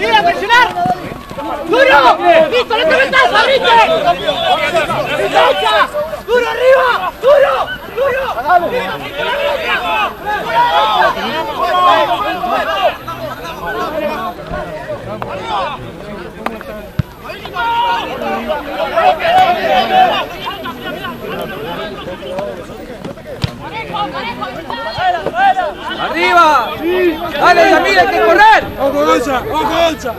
¡Mira, a presionar! ¡Duro! ¡Listo, no te metas! ¡Derecha! ¡Duro arriba! ¡Duro! ¡Duro! ¡Arriba! ¡Dale, Yamil, hay que correr! ¡Ojo, Gonza! ¡Ojo, Gonza!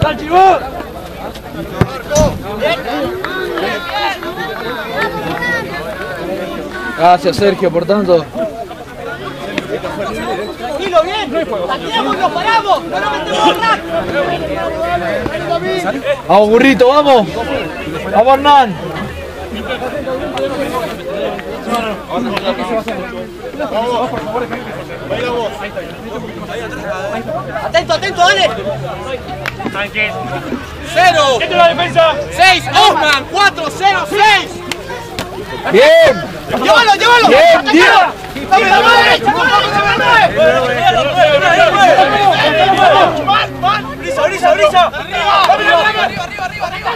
¡Dale, Chibón! Gracias, Sergio, por tanto. Tranquilo, bien. Pateamos, nos paramos. No nos metemos rack. Vamos, burrito, vamos. Vamos, Hernán. Atento, atento, dale. ¡Cero! ¡Esta es la defensa! Seis, Osman. Cuatro, cero, seis. Bien. Llévalo, llévalo. Bien, bien. ¡Brisa, brisa, brisa! ¡Arriba! ¡Arriba, arriba, arriba!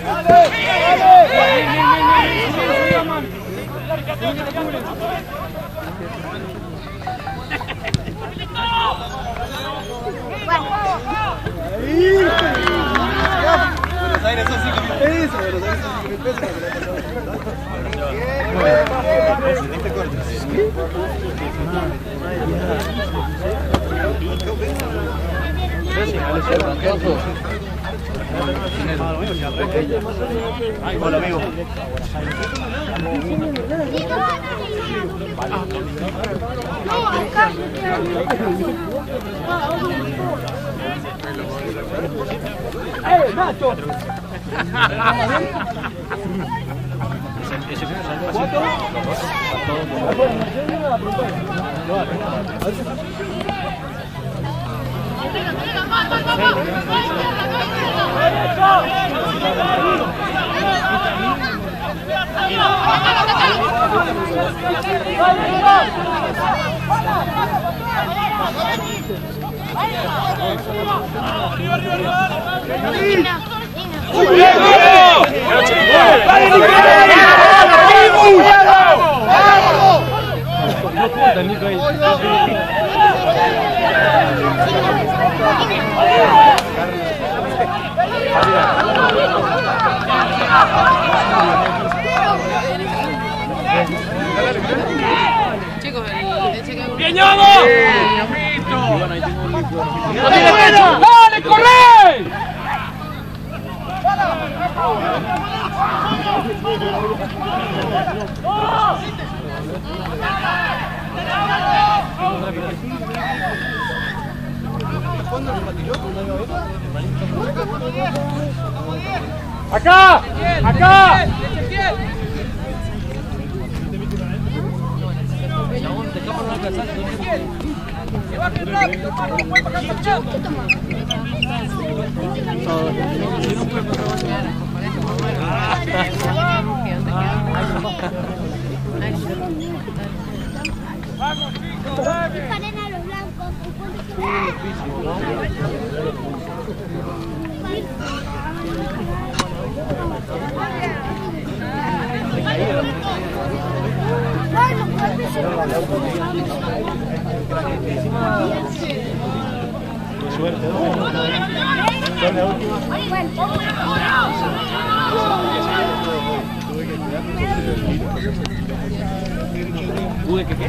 ¡Dale, Gracias. Hola, amigo. ¡Eh, macho! ese Dani ganha. Corre! ¡Acá! ¡Acá! Disparen a los blancos. Suerte, ¿no? ¿Tuve que qué?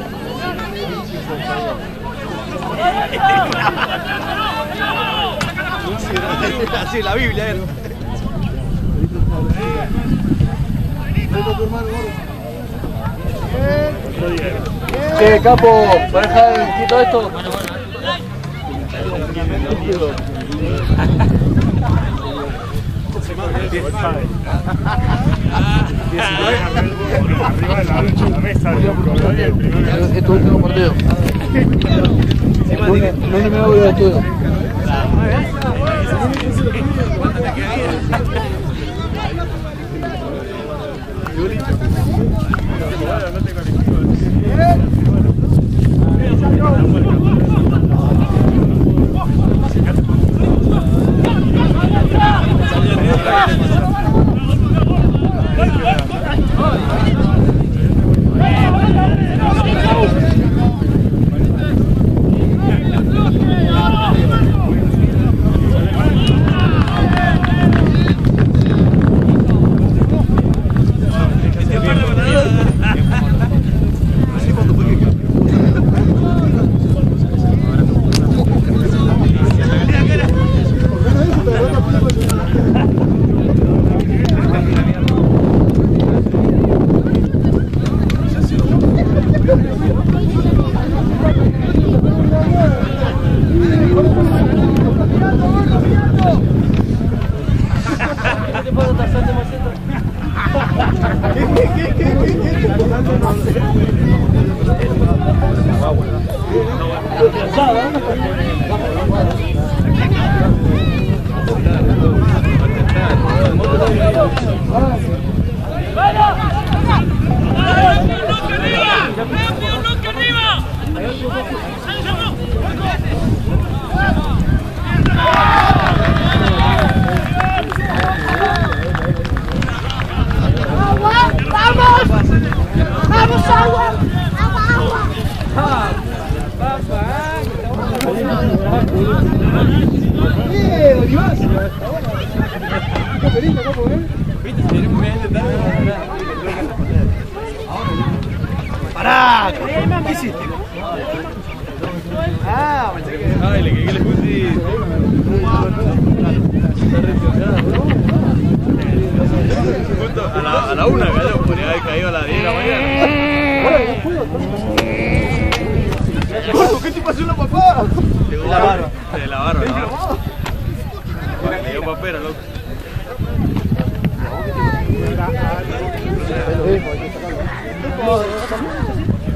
Sí, la Biblia, él. Che, capo, ¿para dejar quieto esto? Es tu último partido. No, no me voy a estudio. ¡Agua!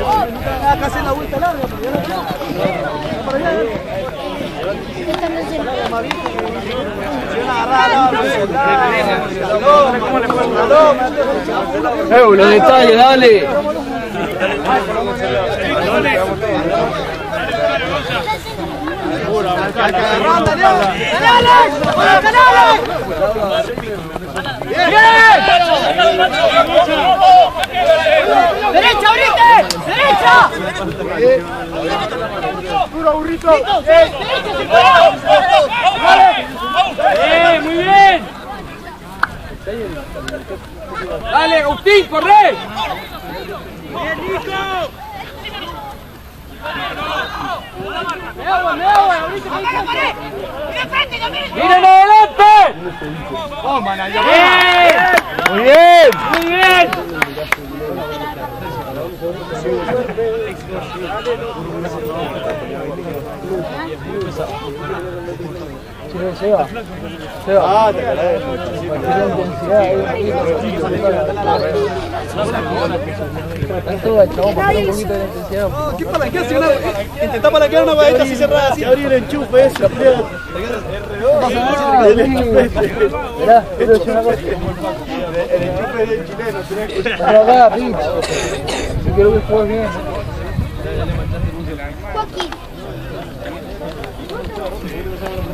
Acá hacen la vuelta larga, pero ya no para allá. ¡Eh, los detalles, dale! ¡Ronda, aliados! ¡Canales! ¡Canales! ¡Bien! ¡Derecha, ahorita! ¡Derecha! ¡Duro, burrito! ¡Eh, muy bien! ¡Dale, Agustín, corre! ¡Me agua, me agua! ¡Ahorita me dice. ¡Miren adelante! ¡Bien! ¡Muy bien! ¡Muy bien! Seba, Seba. Ah, te caray. Tanto el chabón para un poquito de intensidad. No, ¿Qué una, intentá palanquear una huevita así cerrada así. Abrir el enchufe ese. El enchufe Mirá, te voy a decir una cosa. El enchufe del chileno. tenés que- Pero acá, Pink. Yo quiero que juegues bien. Poquito.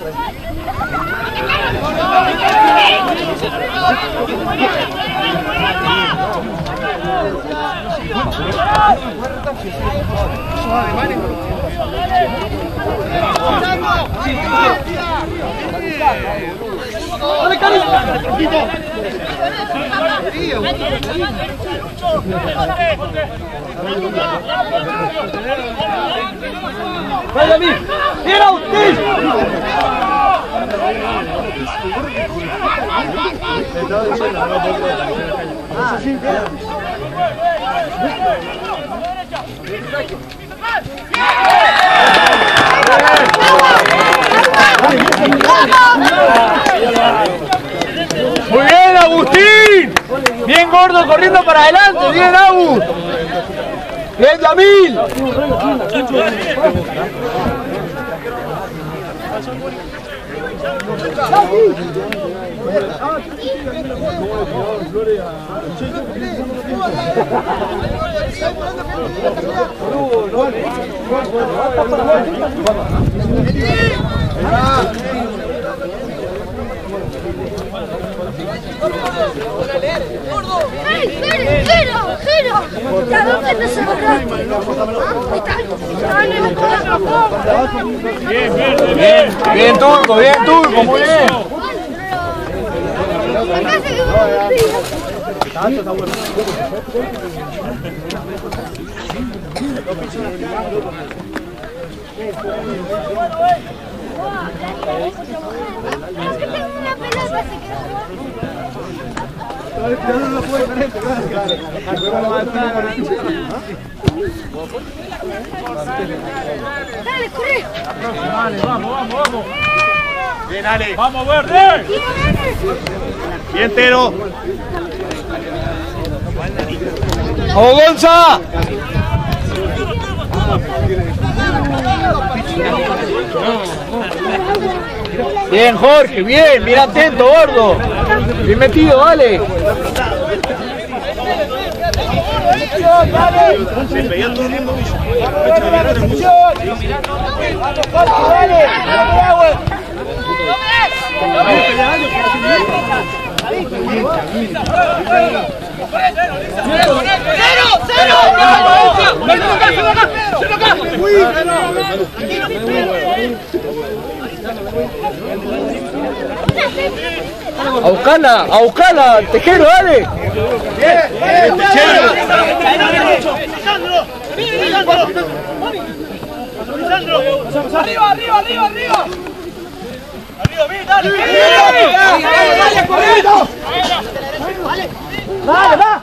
Yeah, yeah, yeah. Toma, no tomes. Muy bien, Agustín. Bien gordo corriendo para adelante. Bien, Agus. Bien, Yamil. ¡Ey, giro, giro, giro! ¿Ya dónde no se va Bien, bien, Turco, bien, Turco, muy bien. Es que tengo una pelota así que Dale, corre. Bien, Ale. Vamos, verde. Bien, Tero. ¡Vamos! Bien, Jorge, bien, bien atento, gordo. Bien metido, dale. Se A buscarla, a buscarla, Tejero, dale. Arriba, arriba, arriba, arriba. Arriba, bien, dale.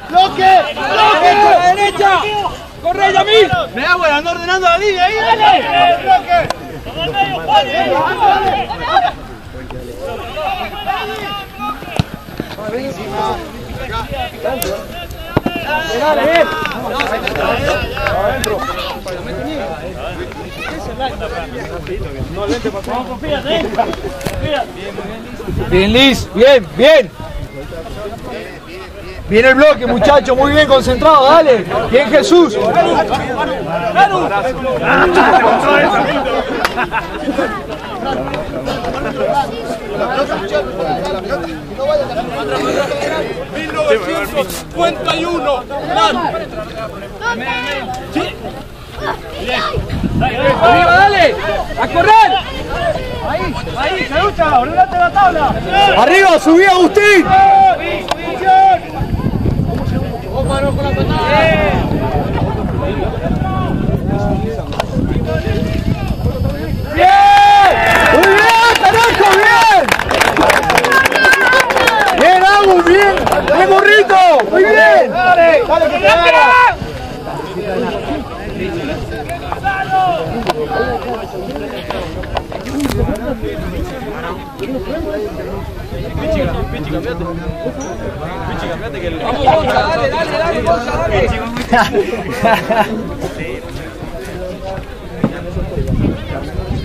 ¡Bloque! ¡Bloque! ¡A la derecha! ¡Corre, Yamil! Me da bueno, ando ordenando a la liga ahí, dale. Dale, bien. Bien, Liz, bien, bien. Viene el bloque, muchachos, muy bien concentrado, dale. Bien, Jesús. Arriba, dale. A correr. Ahí, se lucha, olvídate la tabla. Arriba, subí Agustín. ¡Bien! ¡Muy bien, carajo, bien! ¡Bien, Agus, bien! ¡Bien, burrito! ¡Muy bien! ¡Dale! ¡Dale, que te que el. Dale, dale, dale, dale.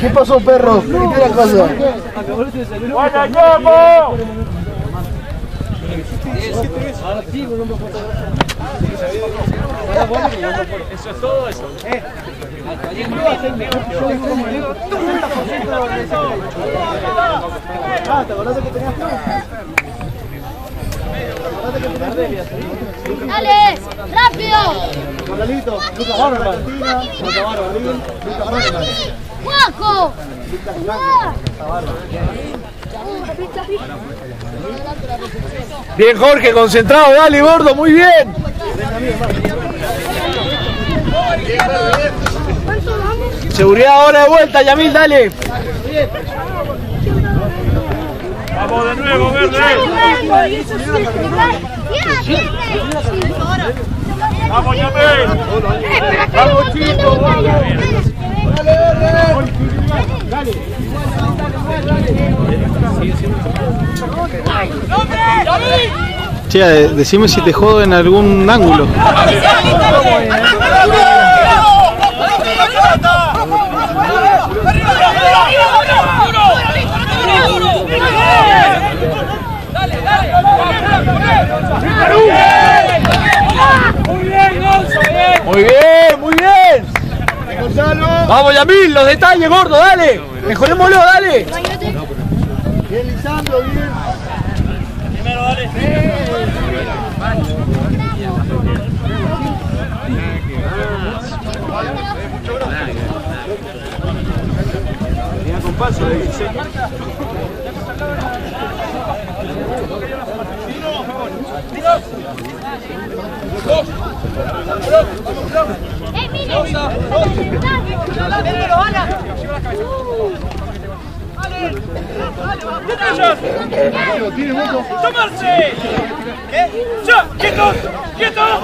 ¿Qué pasó, perro? ¿Qué la cosa? ¡Buena! Eso es todo eso. Ah, ¿te acordás que tenías ¡Dale! ¡Rápido! Gonzalito, Lucas Barberman. Lucas Barberman. Lucas Barberman. ¡Juaco! Bien, Jorge, concentrado, dale, gordo, muy bien. Seguridad ahora de vuelta, Yamil, dale. Vamos de nuevo, verde. Vamos, Yamil. Vamos, chicos, Che, de- decime si te jodo en algún ángulo. Muy bien, muy bien. Vamos, Yamil, los detalles, gordo, dale. Mejorémoslo, dale. Bien, Lisandro, bien. Mira con paso de diseño. ¡Eh, mire! ¡Tomarse! ¿Qué? ¡Ya! ¡Quietos! ¡Quietos!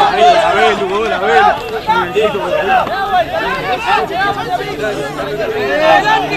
La ve, Lugo, la ve. ¡Adelante,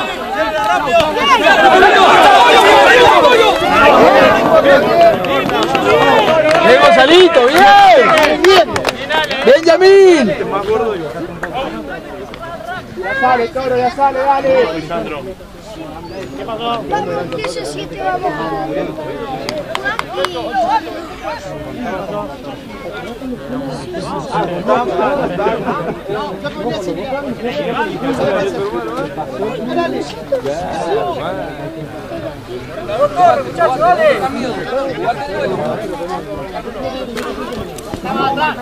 Bien, Gonzalito, bien. Bien, Yamil. Ya sale, toro, ya sale, dale. Vamos, que esos siete vamos a...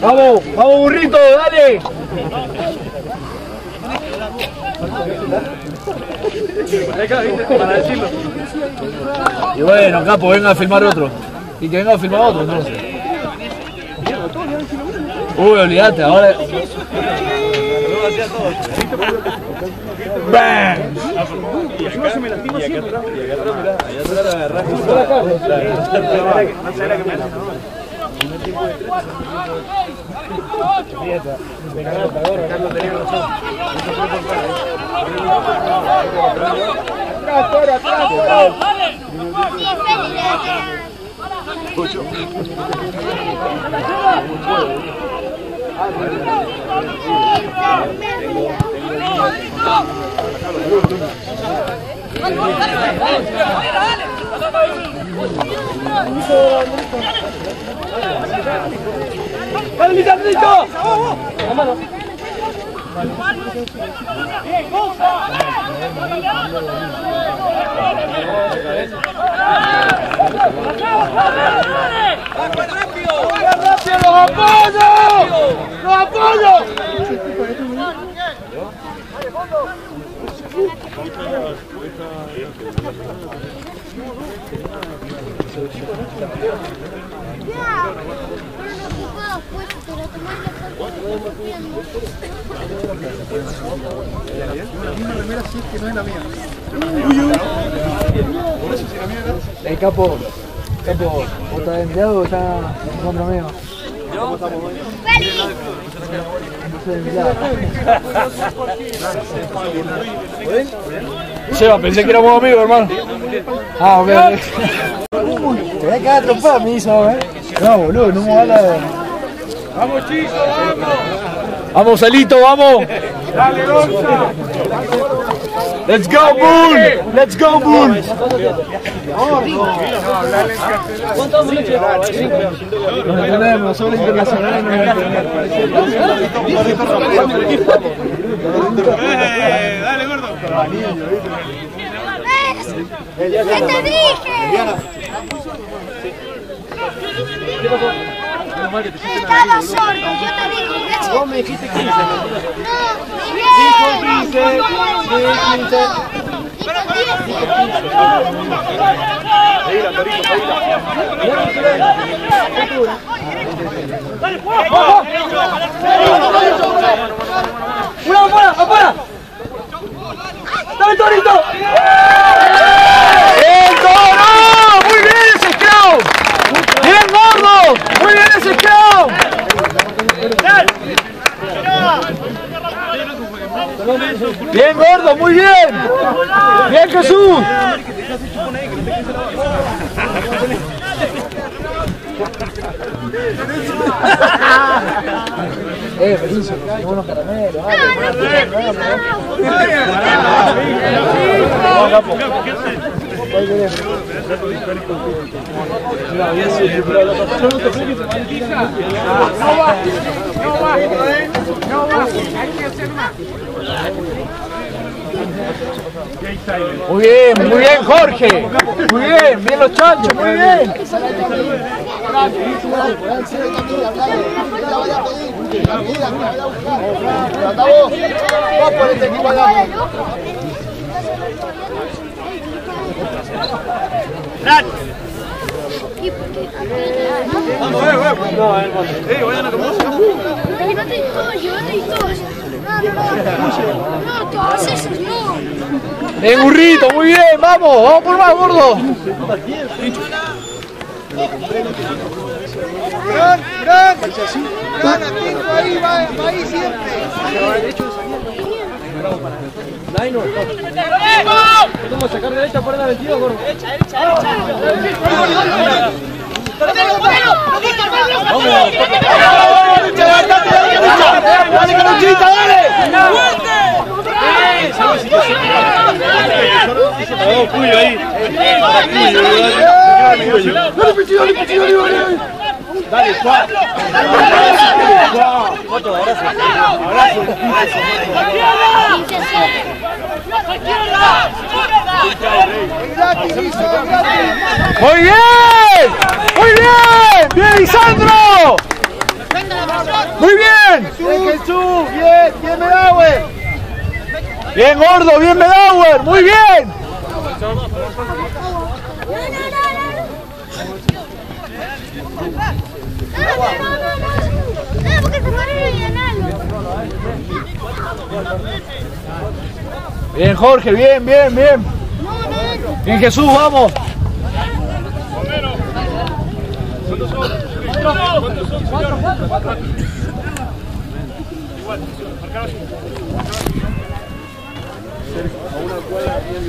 Vamos, vamos, burrito, dale. Y bueno, capo, venga a filmar otro. Y que venga a filmar otro. Uy, olvídate, ahora. ¡Bam! ¡Dale, Apoyo! ¡Los apoyo! No, la El capo, capo, ¿vos estás enviado o está en contra mío? Enviado. Seba, pensé que éramos amigos, hermano. Ah, ok. Te voy a quedar trompada, me hizo, eh. No, boludo, no me va a la... ¡Vamos, chicos, vamos! Vamos, Salito, vamos. ¡Dale, Gonza! Let's go, Boone. Let's go, Boone. No entendemos, somos internacionales, no Eh, ¡Dale, gordo! ¿Ves? ¿Qué te dije? Estaba sordo, yo te dije. Vos me dijiste 15. No, dijo 15. Dijo 10. ¡Una afuera, afuera! ¡Dale, Torito! ¡Muy bien ese scout! ¡Muy bien scout! ¡Bien, Gordo! ¡Muy bien! ¡Bien, Jesús! Eh. No, Muy bien, muy bien, Jorge. Muy bien, bien los chanchos, muy bien. Llévate todo, llévate todo. No, no, no. No, todos esos no. Bien, burrito, muy bien, vamos, vamos por más, gordo. Gran, gran, gran ahí, va, va ahí siempre. Vamos a sacar derecha la 22, gordo. ¡Dale, Caruchita, dale! ¡Dale, Pichi, dale, Pichi, dale, dale! ¡Muy bien! ¡Muy bien! ¡Bien, Lisandro! ¡Muy bien! Jesús, bien, bien, Medaway. ¡Bien, gordo! ¡Bien, Medauer! ¡Muy bien! No, no, no, Bien, Jorge, bien, bien, bien. Bien, Jesús, vamos. cuatro, cuatro.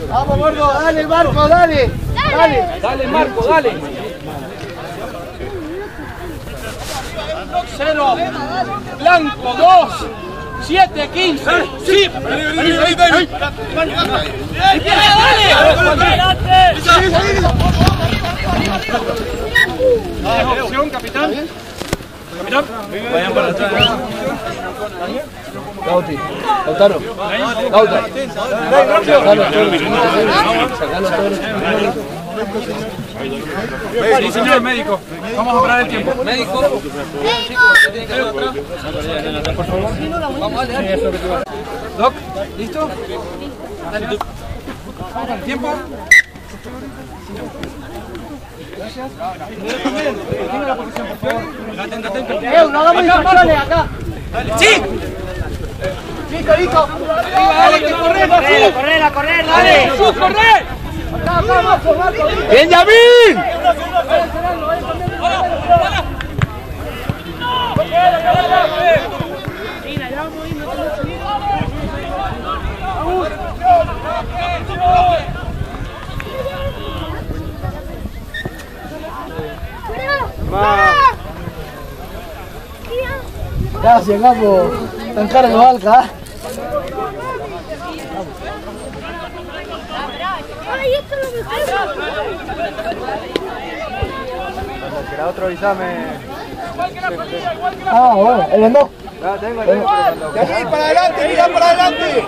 Vamos, gordo, dale, Marco, dale. Dale. Dale, Marco, dale. Cero, blanco, dos, siete, quince. Sí. Opción, capitán. Capitán. Vayan para atrás. Gauti, Lautaro, Lauta. Sacalo todo. Sacalo todo. Sí, señor médico. Vamos a parar el tiempo. Médico. Por favor. Vamos, dale, dale. Doc, ¿listo? Dale. Tiempo. Gracias. Tiene la posición, por favor. Atento, atento. Eh, no hagamos dale acá. ¡Sí! Listo, listo. Dale, que correr, correr, correr, correr, dale. Jesús, correr. ¡Benjamín! Gracias, capo. Tan cara de balca. Será otro avisame. Ah, bueno, el vendó. Ah, tengo, tengo. Yanil, para adelante, mirá para adelante.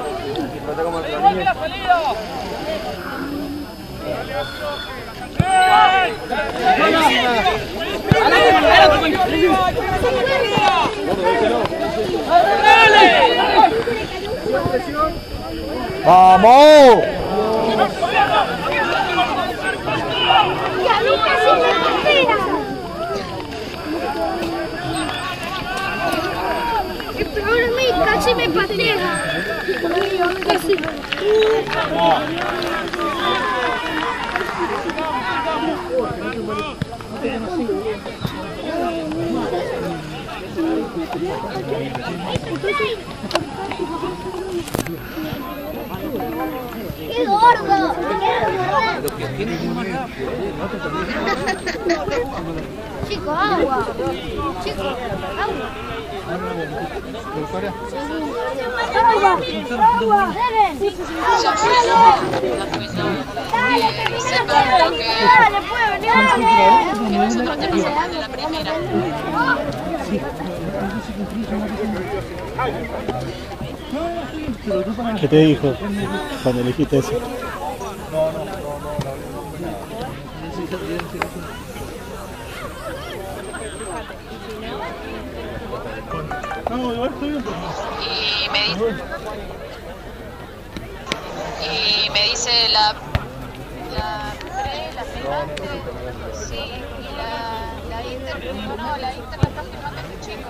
¡Vamos! Y a mí casi me patea. El problema ¡Qué gordo! Chico, agua. Chico, agua. Agua, agua. Dale, termina. Dale, puede venir. Dale. Nosotros terminamos de la primera. ¿Qué te dijo cuando le dijiste eso? Y me dice. Y me dice la. La pre, la firmante. Sí, y la, la Inter. No, la Inter la está firmando este chico.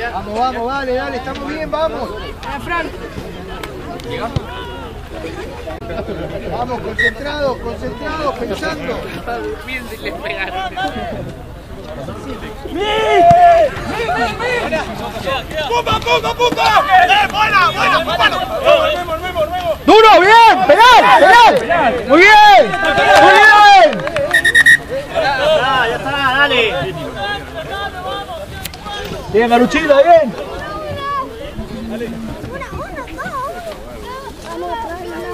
Vamos, vamos, dale, dale, estamos bien, vamos. Vamos, concentrados, concentrados, pensando. ¡Duro, bien! ¡Penal! ¡Penal! ¡Muy bien! ¡Muy bien! Bien, Maruchita, bien.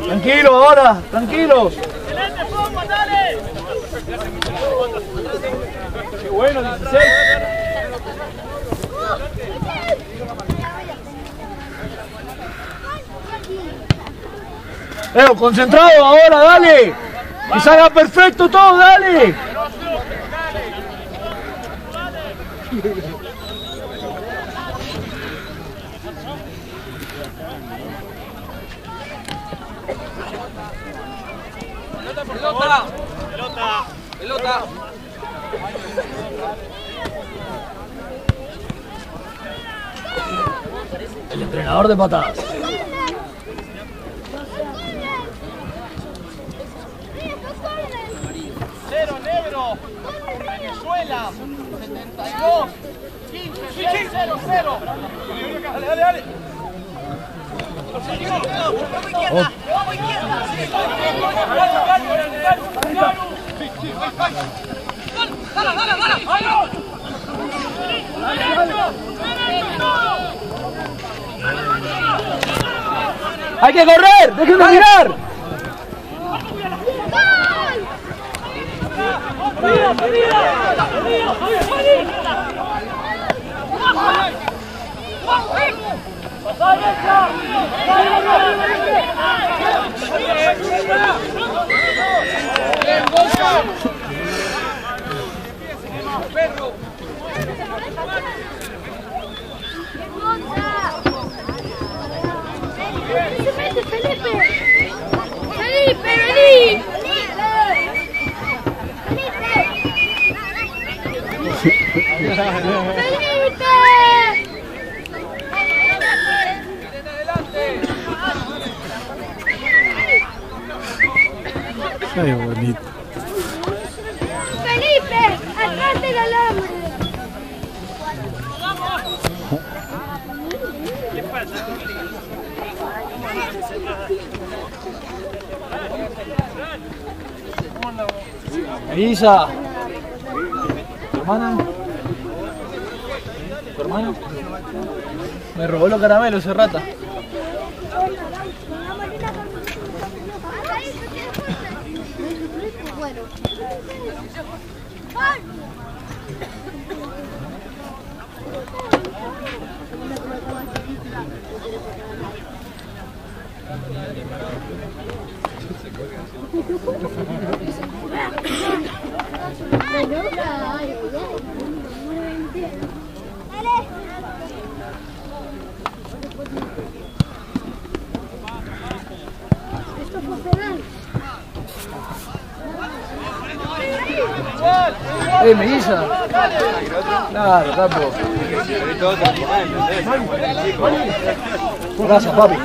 Tranquilo ahora, tranquilo. Qué bueno, 16. Leo, concentrado ahora, dale. Que salga perfecto todo, dale. Pelota. Pelota. Pelota. El entrenador de patadas. Cero, negro. Venezuela. 72. 15, 6, 0, 0. Dale, dale, dale. ¡Hay que correr! ¡Déjenme mirar! Felipe, Qué bonito. Felipe, atrás del alambre. ¿Tu hermana? ¿Tu hermana? Me robó los caramelos ese rata. Esto ¡Eh, Melissa! Claro, capo. Gracias, papi.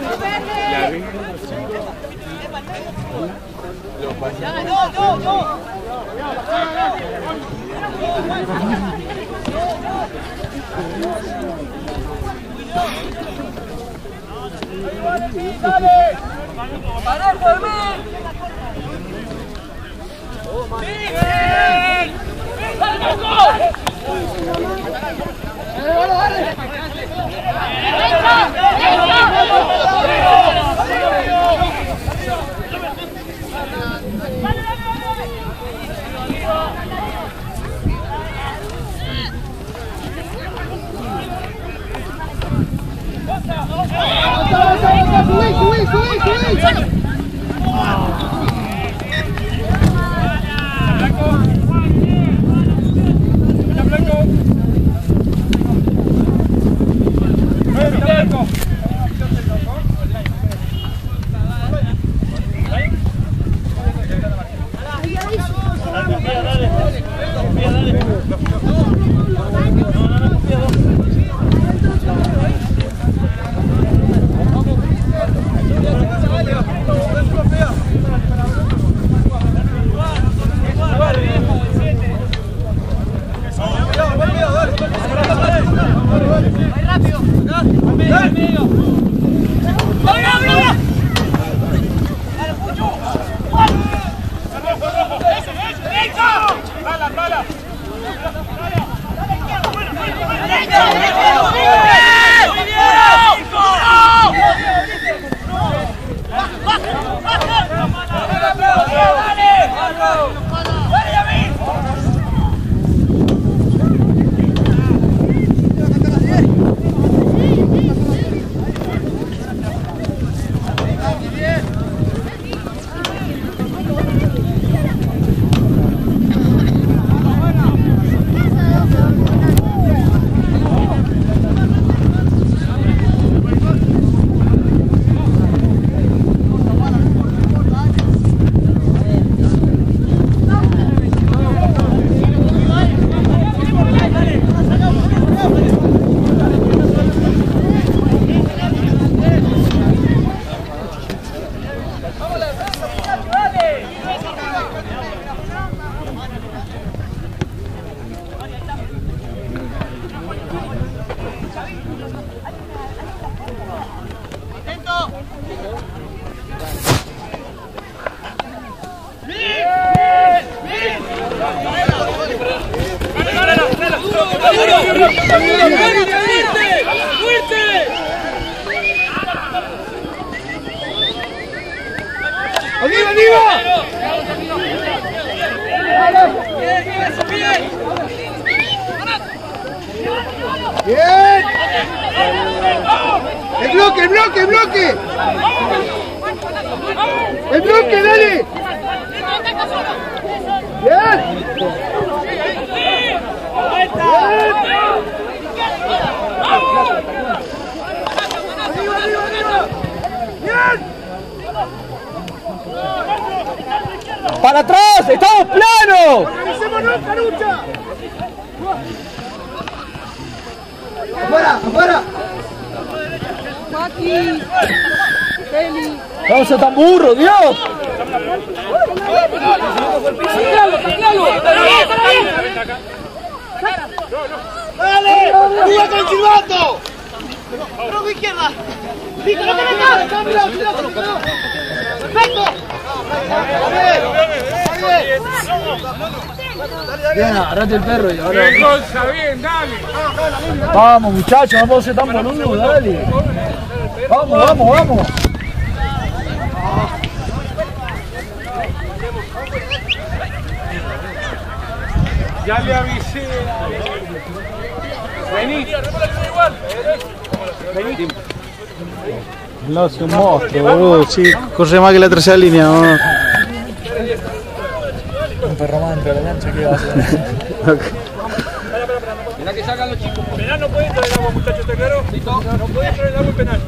Subí, subí. Fermo! ¡Pala, pala! ¡Pala, pala! El perro y ahora. Vamos, muchachos, no puedo ser tan boludo, dale. Vamos, vamos, vamos. Ya le avisé. Vení. No, es un monstruo, boludo. Sí, corre más que la tercera línea. ¿no? Un perro más dentro de la cancha, ¿qué va a Mirá que sacan los chicos. Penal no puede entrar el agua, muchachos, ¿está claro? No puede entrar el agua en penal.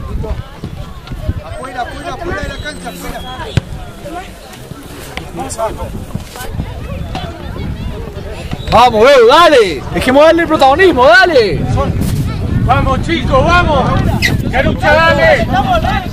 Afuera, afuera, afuera de la cancha, afuera. Vamos, Beu, dale. Dejemos darle el protagonismo, dale. Vamos, chicos, vamos. Carucha, dale. Hola.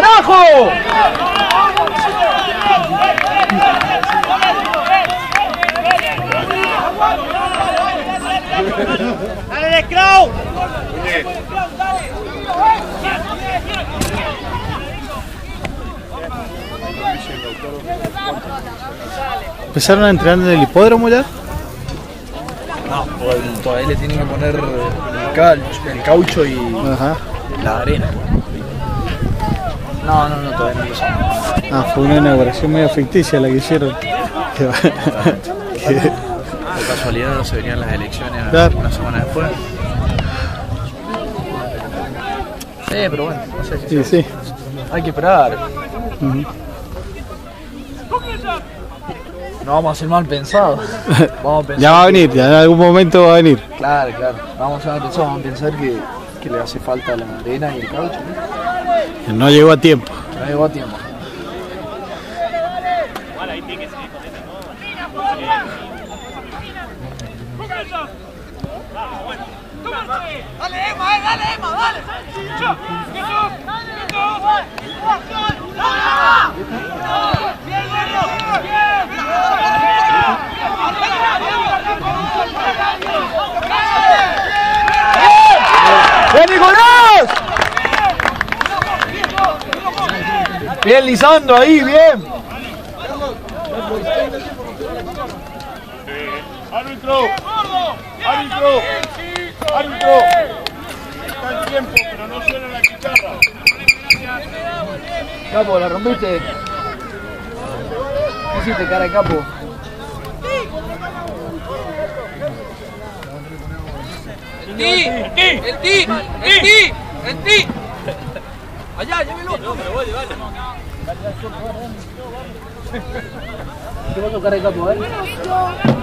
Carajo! ¡Dale, Crow! ¿Empezaron a entrenar en el hipódromo ya? No, pues, todavía le tienen que poner el, calcho, el caucho y Ajá. la arena. No, no, no, todavía no lo. Ah, fue una inauguración medio ficticia la que hicieron. Que va- que- Por casualidad no se venían las elecciones Claro. una semana después. Sí, pero bueno, no sé si sí, sí. hay que esperar. No vamos a ser mal pensados. Vamos a pensar Ya va a venir, ya en algún momento va a venir. Claro, claro. Vamos a pensar, vamos a pensar que, que le hace falta la arena y el caucho. ¿no? No llegó a tiempo. No llegó a tiempo. Dale, Emma, eh, dale, Emma, dale. ¡Bien, Nicolás! Bien, Lisandro, ahí, bien. Árbitro, árbitro, árbitro. Está el tiempo, pero no suena la guitarra. Capo, ¿la rompiste? ¿Qué hiciste, cara de capo? ¡El ti! ¡El ti! ¡El ti! ¡El ti! Allá, llévelo. No, pero voy a llevarlo. ¿Qué pasó, cara de capo? eh?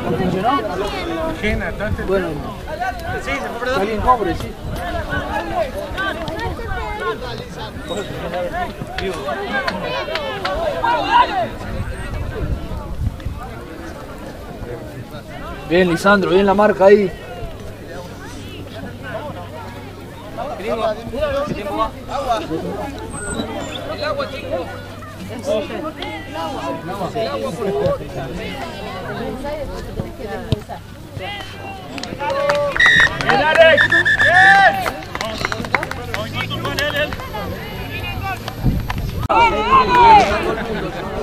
¿No funcionó? Bueno, Sí, se fue está bien cobre, sí. Bien, Lisandro, bien la marca ahí. agua. Agua. El agua, chingo. El agua. El agua, por favor. ¡Bien, Alex! ¡Bien! ¡Bien,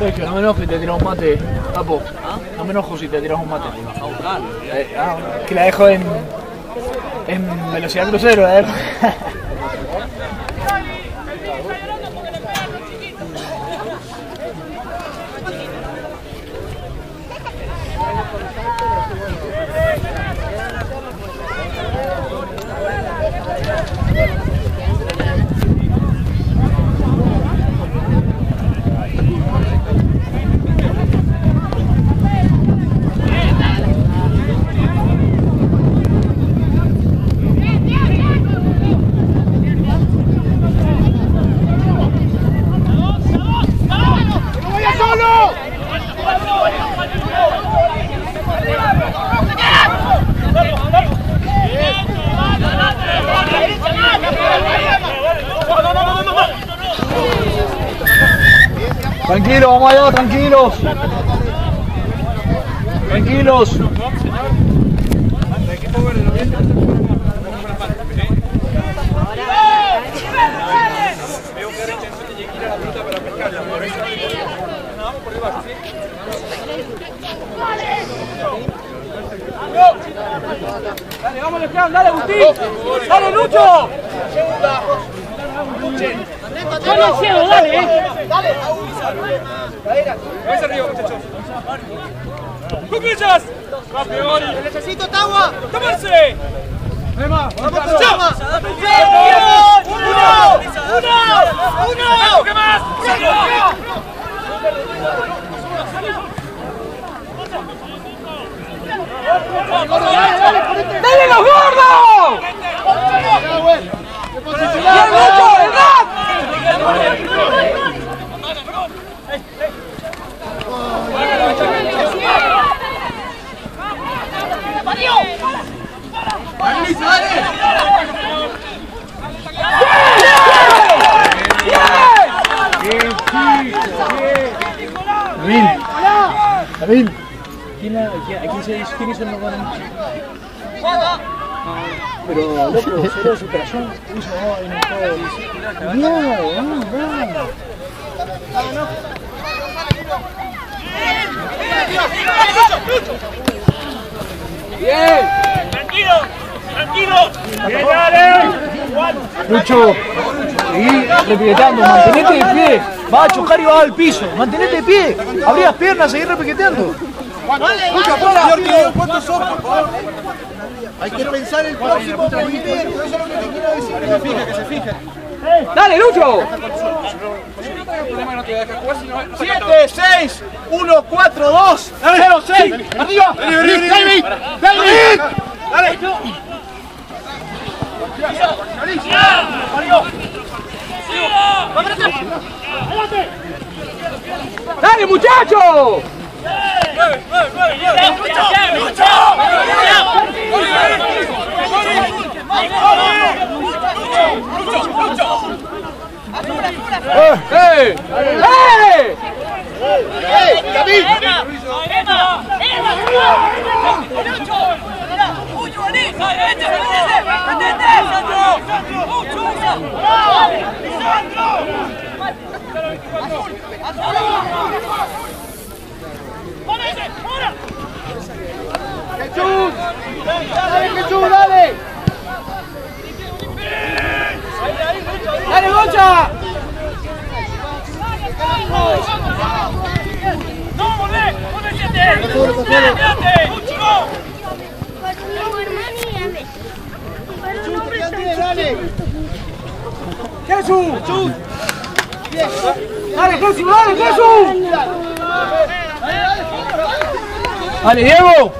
Sergio, no me enojes si te tiras un mate, capo. No me enojo si te tiras un mate. Eh, ah, que la dejo en, en velocidad crucero, la Tranquilo, vamos allá, tranquilos. Tranquilos. Dale, vamos, Lefián, dale, Agustín. Dale, Lucho. Dale al cielo, dale, ¡Vais arriba, muchachos! ¡Cuclillas! ¡Rápido, Ori! Necesito Tagua. ¡Tomarse! ¡Vamos, ¡Uno! ¡Uno! ¡Uno! ¿Qué más? ¡Dale los gordos! ¡Bien, Lucho, verdad! David. David. ¿Quién, la- quién- ¿A quién se dice? ¿Quién hizo el gol? Pero, loco, cero de superación hizo en el juego. Cuidado, ah, va. Tranquilo, tranquilo. Bien, dale. Lucho, seguí repiqueteando, mantenete de pie. Va a chocar y va al piso. Mantenete de pie. Abrí las piernas, seguí repiqueteando. ¿Cuántos son, por favor? Hay que pensar el próximo movimiento, eso es lo que te quiero decir. Que se fije, que se fije. ¡Dale, Lucho! 7, 6, 1, 4, 2, 0, 6. Arriba. David, David. Dale. ¡Dale, muchacho! ¡Eh! ¡Eh! ¡Jesús! ¡Dale, Jesús, dale! ¡Dale! ¡Jesús! ¡Jesús! ¡Dale, Jesús, dale, Jesús! Dale, Diego.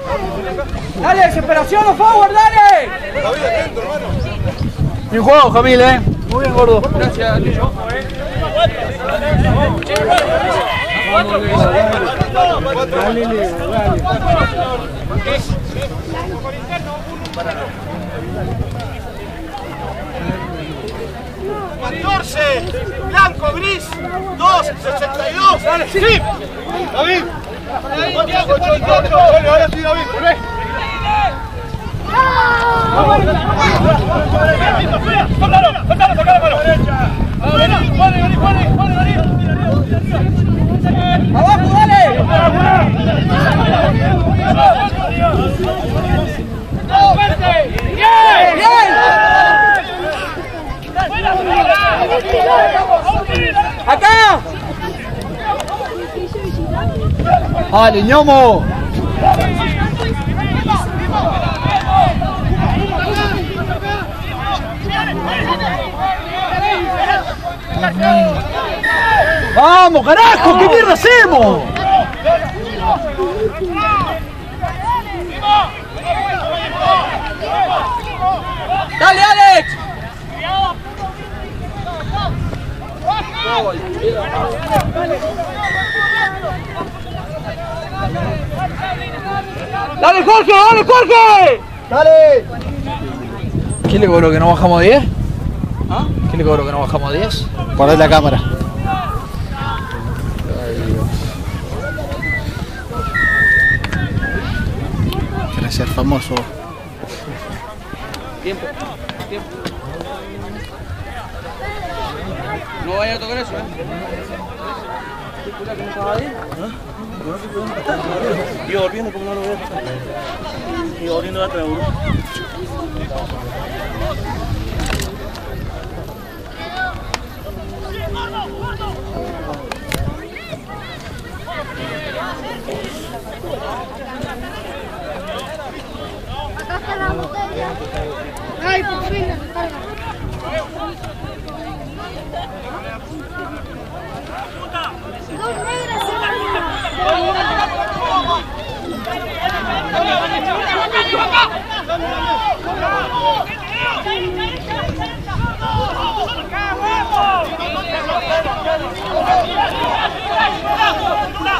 ¡Dale, desesperación, los forward, dale! Bien jugado, Jamil, eh. Muy bien, gordo. Gracias, Blanco, gris, 2, 62. Dale, sí. David. Ahora sí, David. ¡Abajo, dale! ¡Acá! Dale, ñomo. ¡Vamos, carajo! ¿Qué mierda hacemos? ¡Dale, Alex! ¡Dale, Jorge! ¡Dale, Jorge! Dale. ¿Qué le cobro que no bajamos a 10? ¿Qué le cobro que no bajamos a 10? Para la cámara. Quiere ser famoso. Tiempo, tiempo. No vaya a tocar eso, ¿eh? Iba volviendo como no lo veo. Iba volviendo atrás, bro. Acá está la botella. Ay, por fin la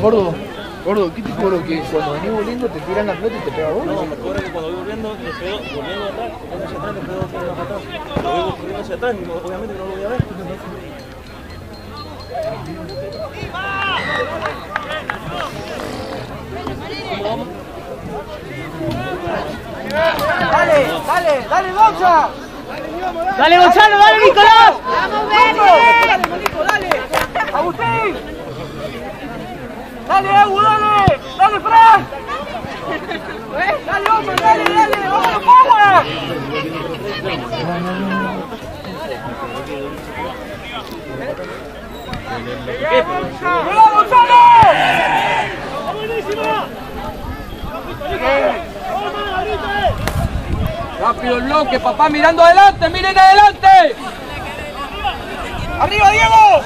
Gordo, gordo, ¿qué te cobro que cuando venís volviendo te tiran la pelota y te pega vos? No, me cobra que cuando voy volviendo, le pego, volviendo atrás, volviendo hacia atrás, le pego una patada. Lo voy volviendo hacia atrás, y obviamente no lo voy a ver. Dale, dale, dale, Gonza. ¡Dale, Gonzalo! ¡Dale, Nicolás! ¡Vamos, Dale, dale. Agustín. Dale, Agu, dale. Dale, Fran. Dale, hombre, dale, dale. Vamos, power. ¡Hola, Gonzalo! Rápido el bloque, papá mirando adelante, miren adelante. ¡Arriba, Diego!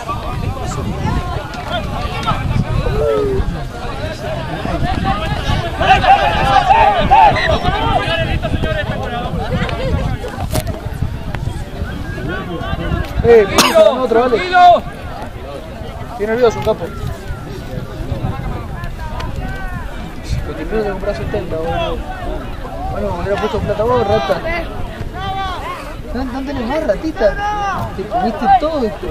¡Eh, no, otra, vale! ¡Tranquilo! Tiene nervioso, capo. Que pido que comprar 70, boludo. Bueno, me hubiera puesto plata vos, rata. No, no tenés más ratita. Te comiste todo esto.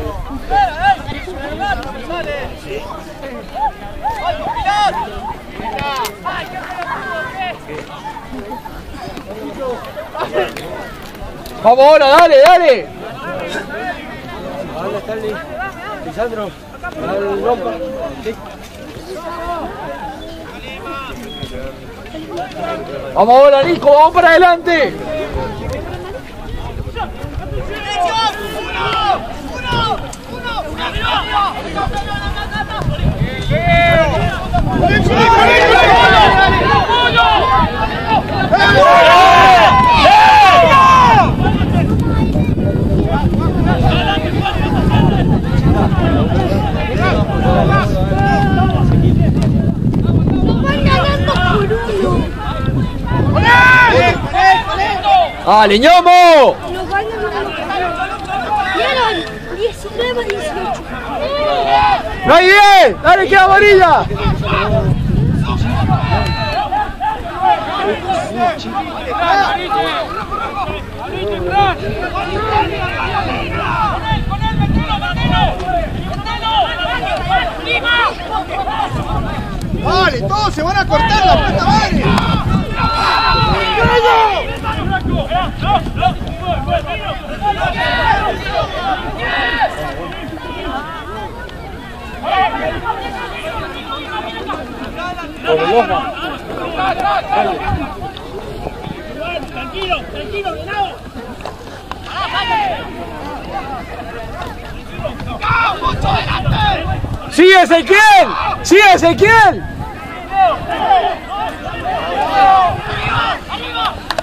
Vamos ahora, dale, dale. Anda, Stanley. Lisandro. Al rompa. Vamos ahora, Nico, vamos para adelante. Nos ¡Dale, ñomo! Nos van ganando por uno. ¿Vieron? 19 a 18. ¡No hay bien! ¡Dale, queda amarilla! Vale, todos se van a cortar la puta madre. ¡Sigue Ezequiel! ¡Sigue Ezequiel!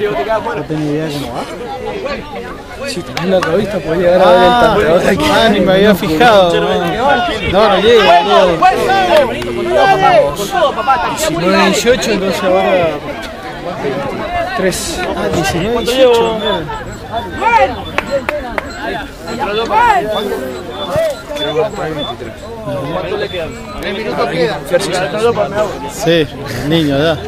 No tengo idea de cómo va. Si tenés la revista, podés llegar a ver el aquí. Ah, ni me había fijado. No, no, no llega. no. 19 18, entonces ahora. 3. Ah, 19, ¿Cuánto 18. llevo? mira. ¿Cuánto le quedan? Tres minutos quedan. Sí, niño, da.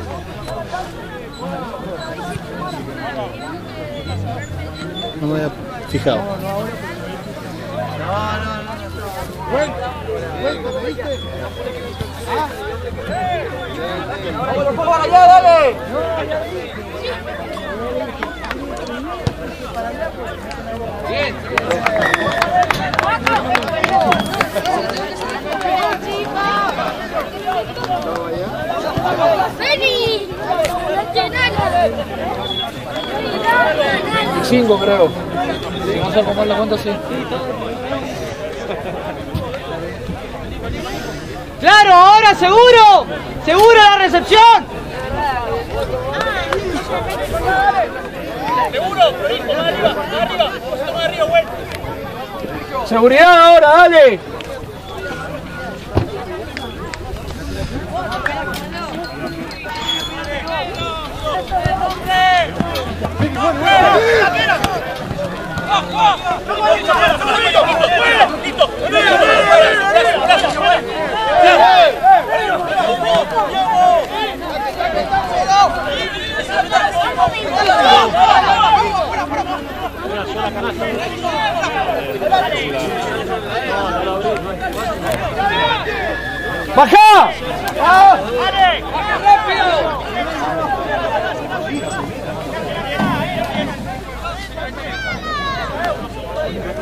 me había fijado. para allá, dale! ¡Bien! 5 creo. Si vamos a comprar la cuenta, sí. ¡Claro! ¡Ahora! ¡Seguro! ¡Seguro la recepción! ¡Seguro! ¡Arriba! ¡Arriba! ¡Seguridad ahora! ¡Dale! ¡Baja!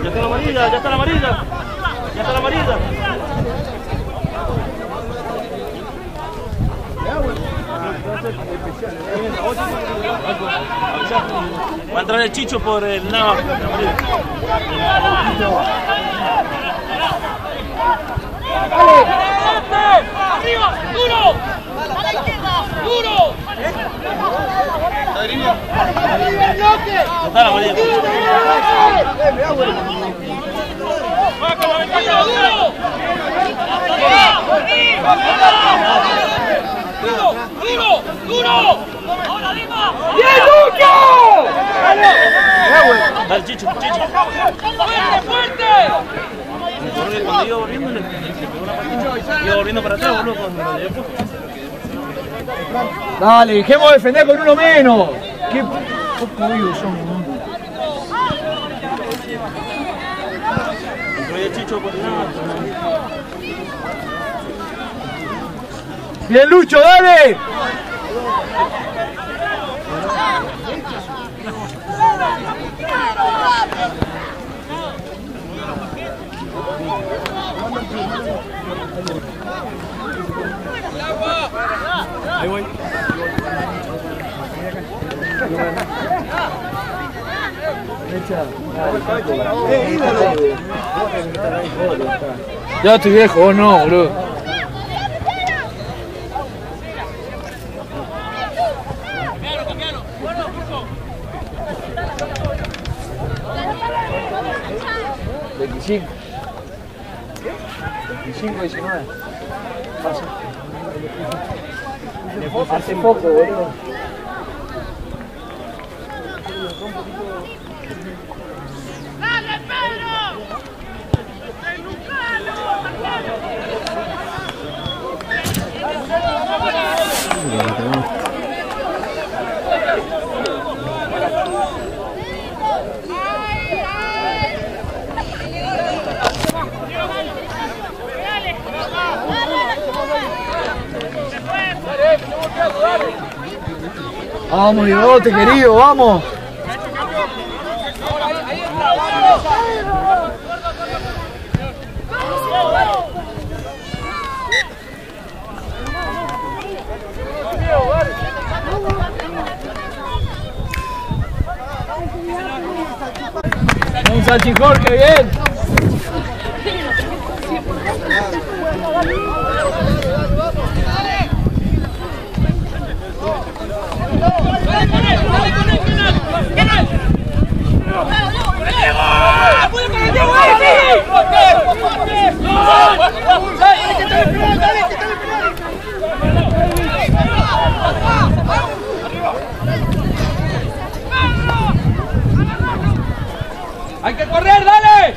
ya está la amarilla, ya está la amarilla. Ya está la amarilla. Va a entrar el chicho por el lado. ¡Arriba! ¡Duro! ¡A la izquierda! ¡Duro! ¡Duro! ¡Duro! ¡Duro! ¡Duro! ¡Ahora, Lima! ¡Bien, Lucho! Dale, chicho, chicho. ¡Fuerte, fuerte! Iba volviendo, para atrás, boludo. Dale, dejemos de defender con uno menos. Qué. Bien, Lucho, dale. Ya estoy viejo, vos no, boludo. Veinticinco. Veinticinco, diecinueve. Pasa. Hace poco, boludo. Vamos, Diegote, querido, vamos. Un salchijor, que bien. ¡Hay que correr, dale!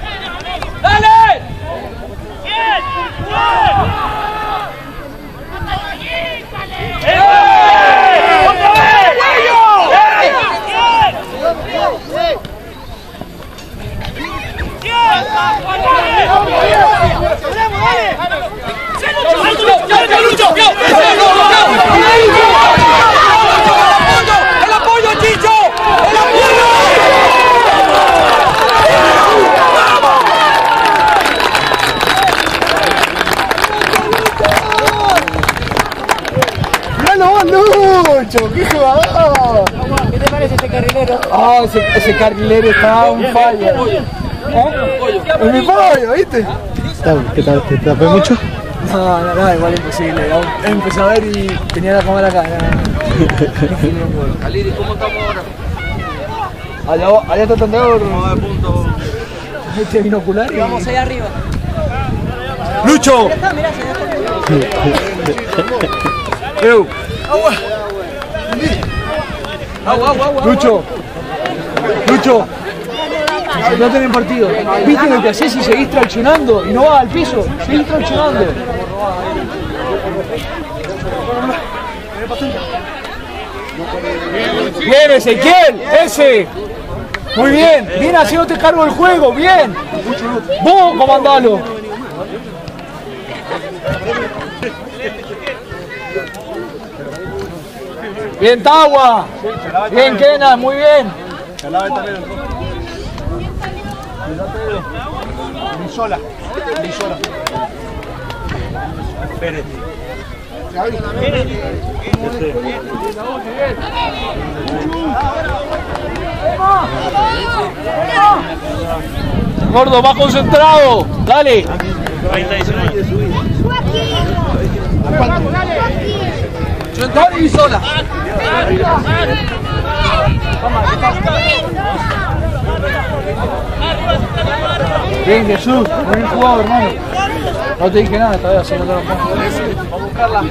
¡El apoyo, Chicho! ¡El apoyo! ¡Miralo, Lucho! ¡Qué jugador! ¿Qué te parece ese carrilero? Ah, ese, ese carrilero está un falla. ¿Eh? Es mi pollo, ¿viste? ¿Qué tal? ¿Te tapé mucho? No, no, no, igual imposible. Empecé a ver y tenía la cámara acá. no. Aliri, ¿cómo estamos ahora? Allá, allá está Tandor. Este binocular. y- Vamos allá arriba. ¡Lucho! Eu. Agua, agua, agua. ¡Lucho! ¡Lucho! No tienen partido. ¿Viste lo que haces si seguís traccionando y no vas al piso? Seguís traccionando. Bien, Ezequiel, ese. Muy bien, bien haciéndote cargo del juego, bien. Vos comandalo. Bien, Tawa. Bien, Kenan, muy bien. Brizola. Brizola. Gordo, más concentrado. Dale. Dale, sola. Bien, Jesús. Bien jugado, hermano. No te dije nada todavía, si no te lo pongo. Vamos a buscarla.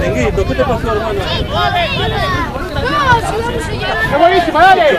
Tenguito, ¿qué te pasó, hermano? ¡Qué buenísima, dale!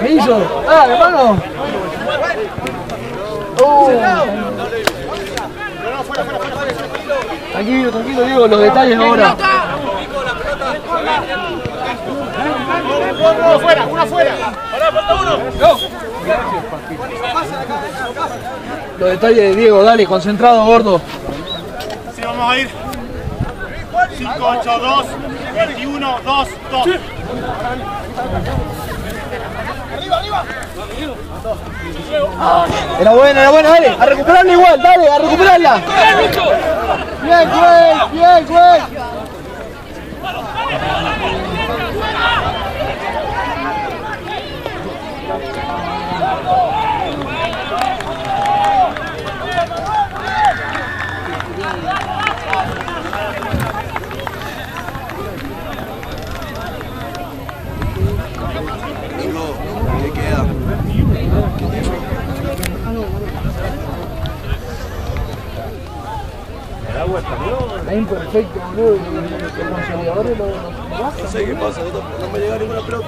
¿Qué hizo? Ah, hermano. Uh. Tranquilo, tranquilo, digo, los detalles ahora. Uno afuera, uno afuera. Los detalles de Diego, dale, concentrado, gordo. Sí, vamos a ir. 5, 8, 2, 21, 2, 2. Era buena, era buena, dale, a recuperarla igual, dale, a recuperarla. Bien, güey, bien, güey. Es imperfecto, boludo. Los consolidadores lo No sé qué pasa, no me llega ninguna pelota.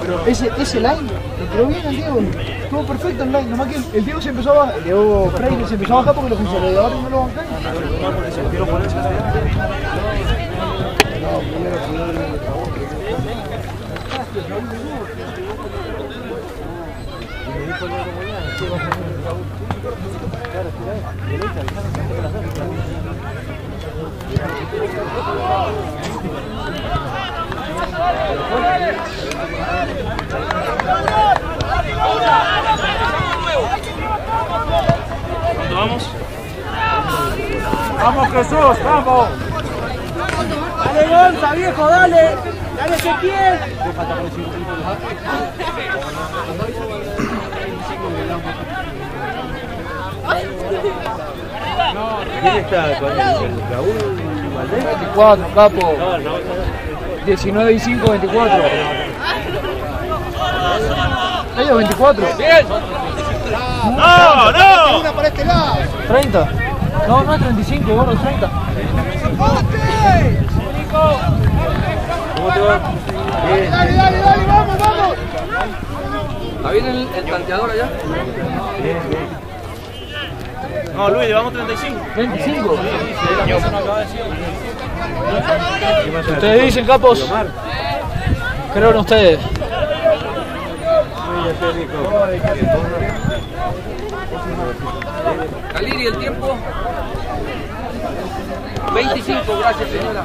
Pero ese, ese line lo tiró bien el Diego. Estuvo perfecto el line. Nomás que el Diego se empezó a bajar. El Diego Freire se empezó a bajar porque los consolidadores no lo bancaron. Ponerse ¿Cuánto Jesús, vamos. Dale Gonza, viejo, dale. Dale Ezequiel. ¿Quién está con el Raúl Valdés? 24, capo. No, no, 19 y 5, 24. Ellos 24. ¡No, no! Una para este lado. 30. No, no es 35, gordo, es 30. ¿Cómo te va? Bien. Dale, dale, dale, vamos, vamos. ¿Está bien el, el tanteador allá? No, Luis, llevamos 35. 25. Ustedes dicen, capos. Creo en ustedes. Caliri, el tiempo. 25, gracias señora.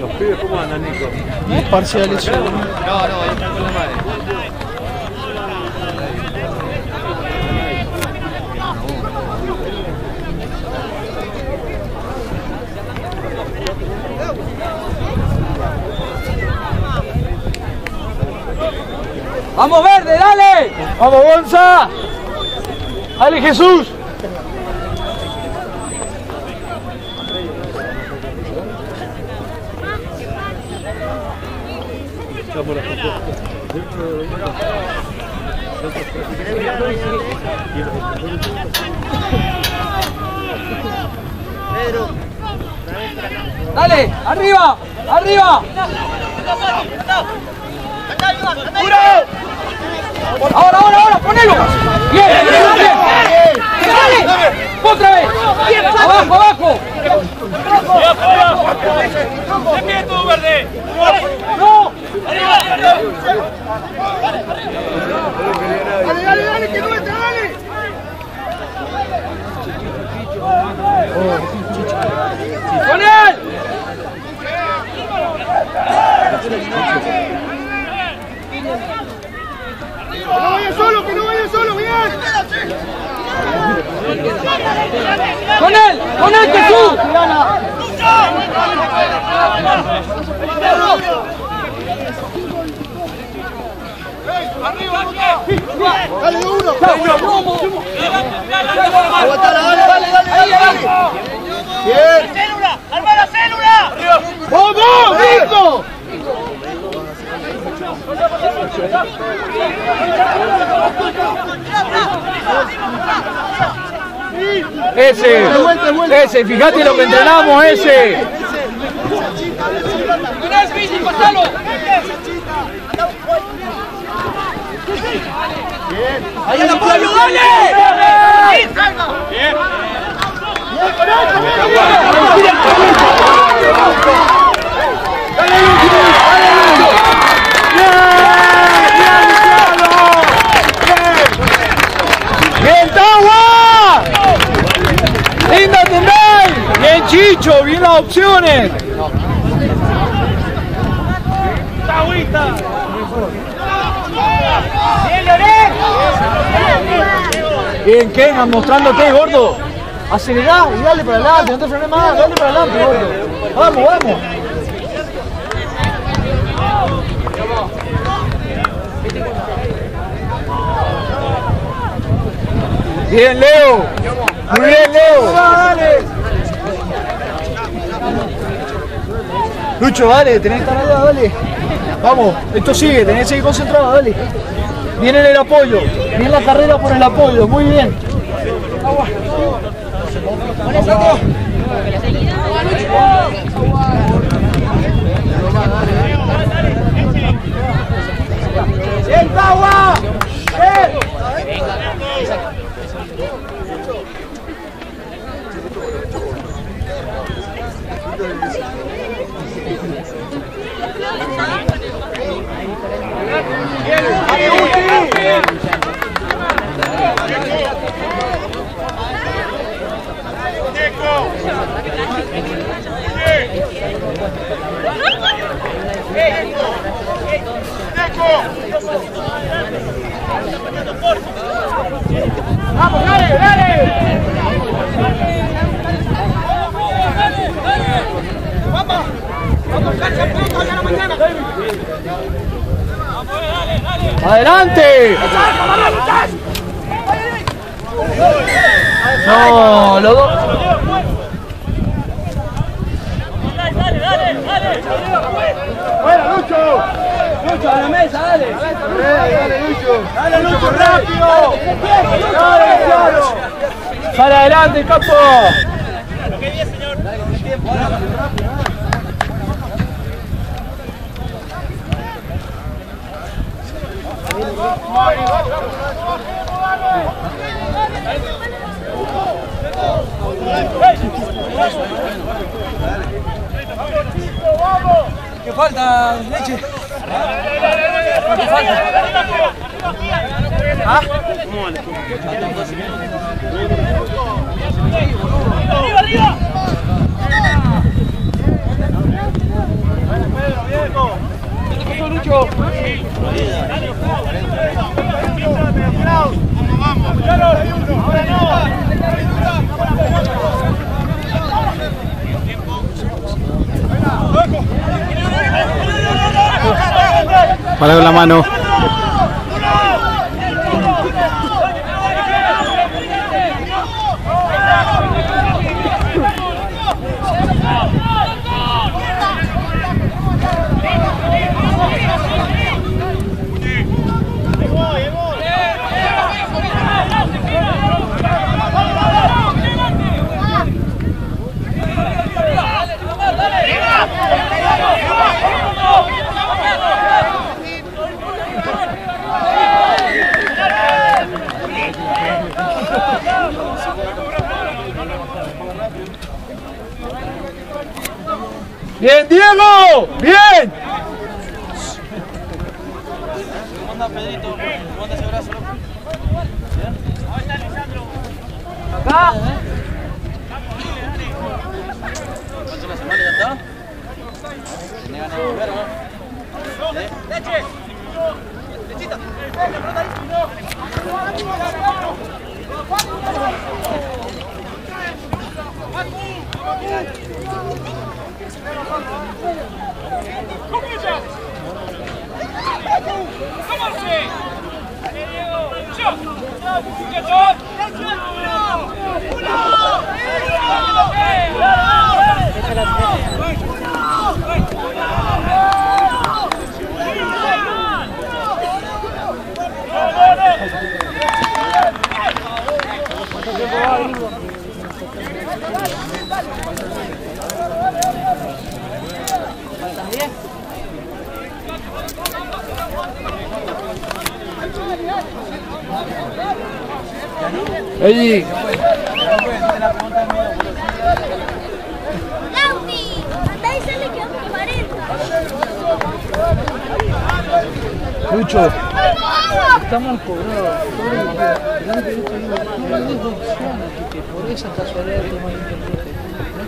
Los pibes, ¿cómo andan, Nico? Parcial eso. No, no, entra con la madre. ¡Vamos verde, dale! ¡Vamos, Gonza! ¡Dale, Jesús! ¡Dale! ¡Arriba! ¡Arriba! ¡Ahora, ahora, ahora! ¡Ponelo! ¡Bien! ¡Bien! bien. ¡Dale! ¡Otra vez! ¡Abajo, abajo! ¡No! Dale, dale, dale, que no entra, dale. ¡Con él! No vaya solo, que no vaya solo, bien. ¡Con él! ¡Con él, Jesús! Dale, de uno. Aguantala, dale, dale, dale, dale, dale. Bien. ¡Célula! ¡Arma la célula! ¡Vamos, Nico! Ese, ese, fíjate lo que entrenamos, ese. ¡Con pasalo! Ahí el apoyo, ¡Bien, Tawa! ¡Linda Tendai! ¡Bien, Chicho! ¡Bien las opciones! Bien, Kengan, mostrándote, gordo. Acelerá y dale para adelante, no te frenes más, dale para adelante, gordo. Vamos, vamos. Bien, Leo. Muy bien, Leo. Lucho, dale, tenés que estar allá, dale. Vamos, esto sigue, tenés que seguir concentrado, dale. Viene el apoyo, Bien la carrera por el apoyo, muy bien. Agua. agua! ¡Vamos, dale, dale! ¡Vamos! ¡Vamos, ¡Vamos, dale, dale! ¡Adelante! ¡No, ¡Dale, dale, dale! dale. ¡Fuera, Lucho! Lucho, a la mesa, dale. Dale, dale, Lucho. Dale, Lucho, rápido. Dale, claro. ¡Sale adelante, campo! ¿Qué falta, leche? ¿Qué falta? ¿Ah? Para la mano. ¡Bien, Diego! ¡Bien! Acá. Eddie, Lauti, andá y sale que vamos 40. Lucho. Está mal cobrado. Mirá que yo te digo, no le des dos opciones, que por esa casualidad te malinterprete. No.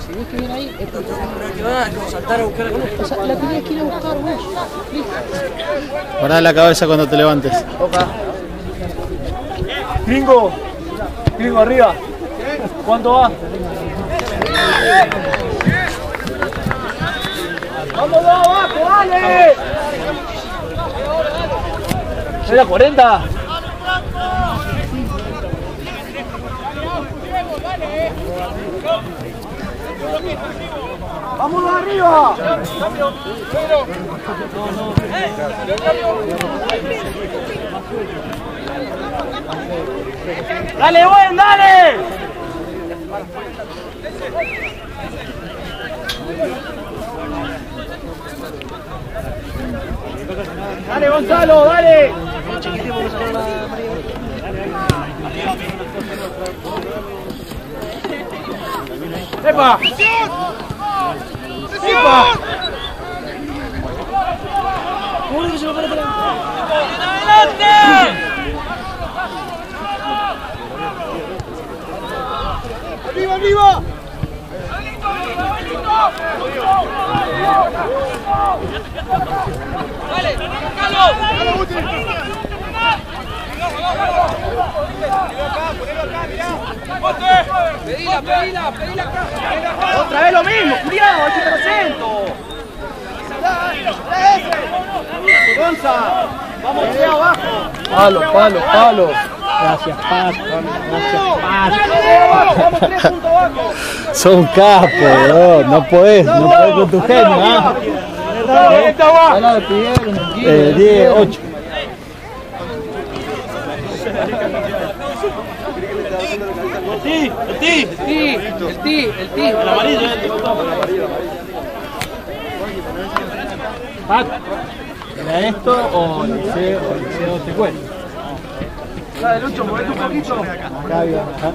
Si ves que viene ahí, es porque Que saltar a buscar o sea, la tenías que ir a buscar vos. Listo. Guardá la cabeza cuando te levantes. Gringo. Gringo arriba. ¿Cuánto va? ¡Vamos, abajo, dale! ¿Era 40? ¡Vamos de arriba! ¡Dale, buen, dale! ¡Dale, Gonzalo, dale! ¡Epa! ¡Epa! ¡Arriba, arriba! ¡Dale, Guti! Pedila, pedila, pedila acá. Otra vez lo mismo, cuidado, 8%. Gonza, vamos abajo. Palo, palo, palo. Gracias, Paz. Gracias, abajo. Son capos, bro. No podés, no podés con tu genio, ¿ah? Eh, 10, 8. Sí, el ti. El ti, el ti, el ti. El amarillo, eh. Pac, ¿era esto o el C o el CO te cuesta? Dale, Lucho, movete un poquito. Acá, bien, acá.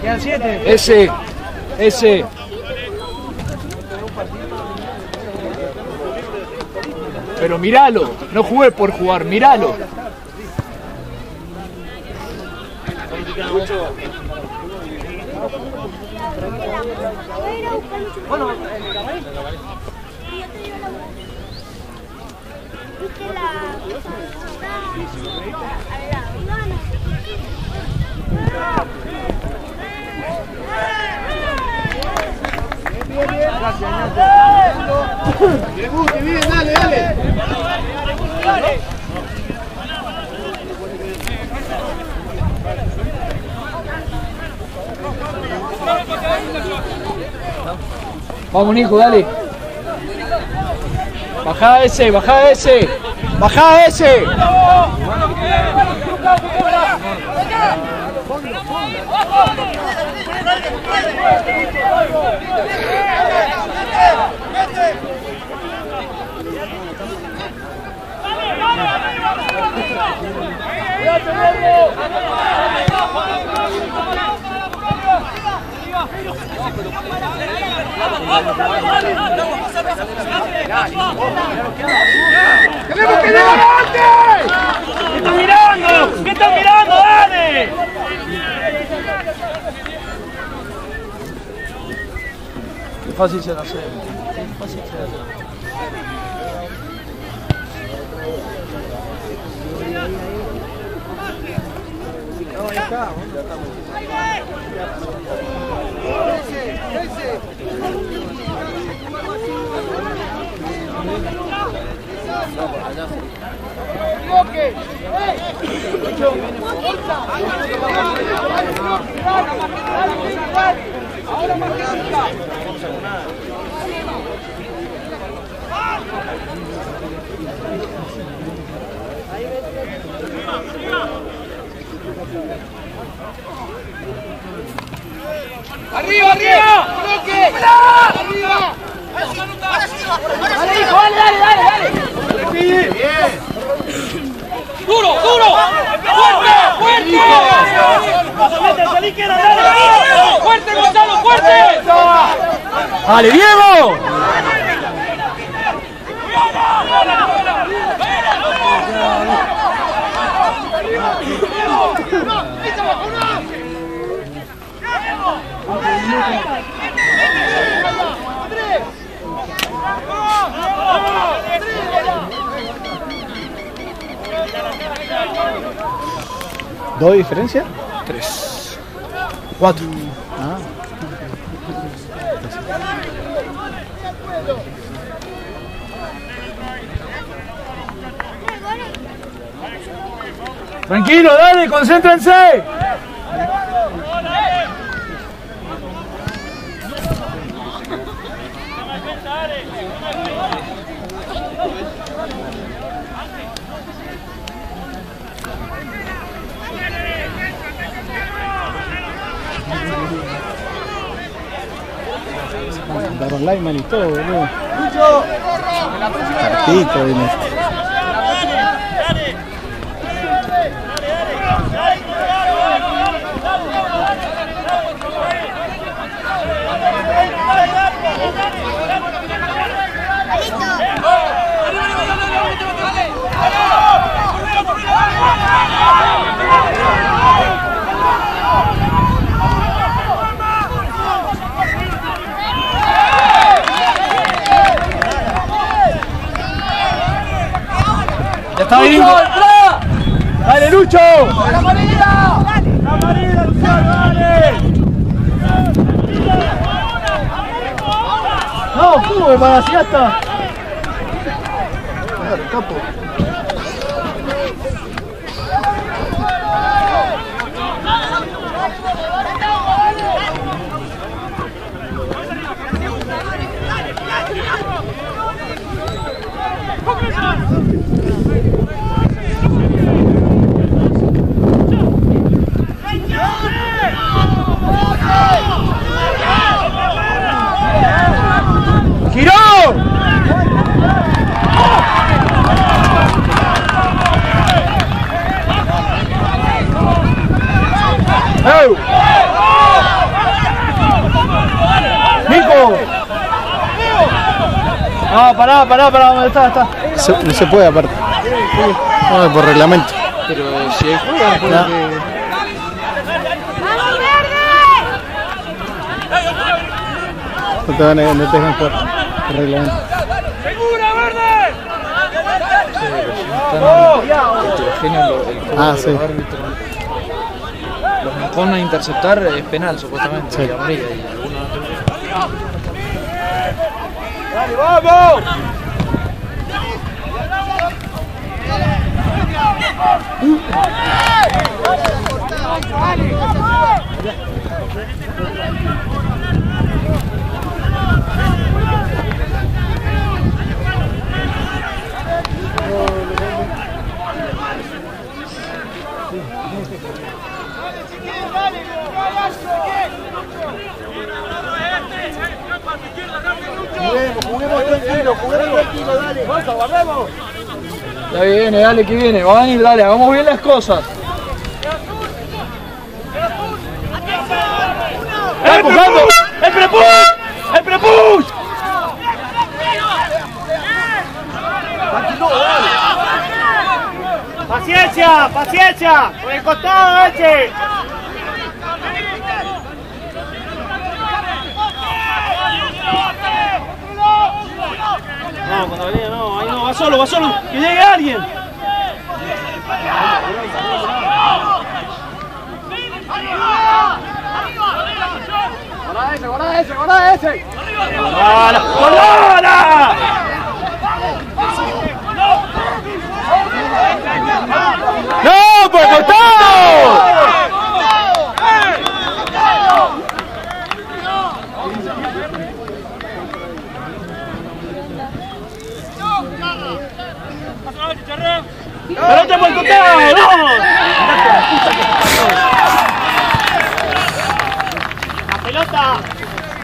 Quedan siete. Ese, ese. Pero míralo, no jugué por jugar, míralo. Bueno, ¿Viste la... Al lado, Ivana. Debute, bien, dale, dale. Vamos, Nico, dale. Bajá ese, bajá ese. Bajá ese. ¡Tenemos que llegar antes! ¿Qué están mirando? ¿Qué mirando? ¡Dale! Qué fácil se la hace. Qué fácil se la hace. No, ahí está. Ya estamos. Ahora más. Ahí. ¡Arriba, arriba! ¡Bloque! ¡Arriba! ¡Dale, hijo, dale, dale, dale! dale. ¡Duro, duro! ¡Fuerte, fuerte! ¡Salí que era, dale! ¡Fuerte, Gonzalo, fuerte! ¡Dale, Diego! ¿Dos diferencias? Tres. Cuatro. Ah. Tranquilo, dale, concéntrense. Daron Lyman y todo, boludo. Cartito, viene. Lucho, entra. ¡Dale, Lucho! ¡La amarilla! ¡La amarilla, Luciano, dale! No, ¿cómo para si ya está? ¡Giró! ¡Eu! ¡Nico! No, pará, pará, pará, ¿dónde está? está. Se- no se puede aparte. No, por reglamento. Pero si hay juego, no puede que- ¡Vamos, verde! No te, van a, no te dejan. Por reglamento. el juego Ah, de sí. los árbitros. Los empujan a interceptar es penal supuestamente, Sí. y amarilla, y algunos no. ¡Dale, vamos! Juguemos, juguemos tranquilo, juguemos tranquilo, dale. Ya viene, dale que viene, va a venir, dale, hagamos bien las cosas. ¡Está empujando! ¡El prepush! ¡El prepush! ¡Paciencia! ¡Paciencia! ¡Por el costado, Eche! No, cuando venía, no, ahí no, va solo, va solo, que llegue alguien. ¡Guarda ese, ese, ese! ¡Hola! ¡Hola! ¡No, por el costado! ¡Pelota por